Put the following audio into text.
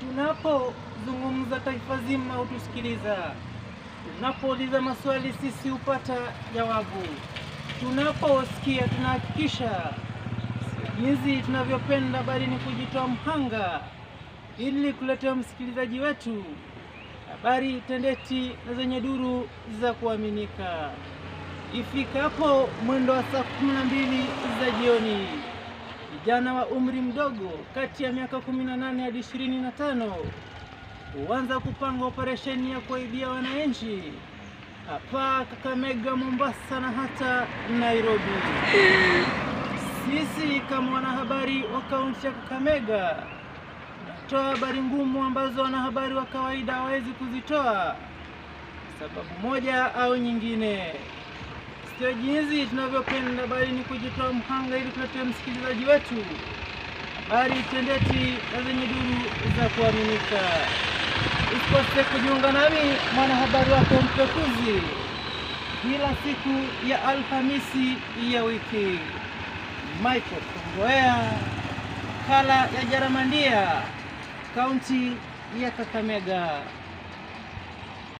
Tunapozungumza taifa zima hutusikiliza, tunapouliza maswali sisi hupata jawabu, tunaposikia tunahakikisha jinsi tunavyopenda, bali ni kujitoa mhanga ili kuletea msikilizaji wetu. Habari tendeti na zenye duru za kuaminika. Ifikapo mwendo wa saa kumi na mbili za jioni vijana wa umri mdogo kati ya miaka 18 hadi 25 huanza kupanga operesheni ya kuwaibia wananchi hapa Kakamega, Mombasa na hata Nairobi. Sisi kama wanahabari wa kaunti ya Kakamega tunatoa habari ngumu ambazo wanahabari wa kawaida hawawezi kuzitoa sababu moja au nyingine. Sio jinsi tunavyopenda, bali ni kujitoa mhanga ili kuletea msikilizaji wetu habari tendeti na zenye duru za kuaminika. Usikose kujiunga nami mwanahabari wako mpekuzi kila siku ya Alhamisi ya wiki. Michael Kongoea, kala ya Jaramandia, kaunti ya Kakamega.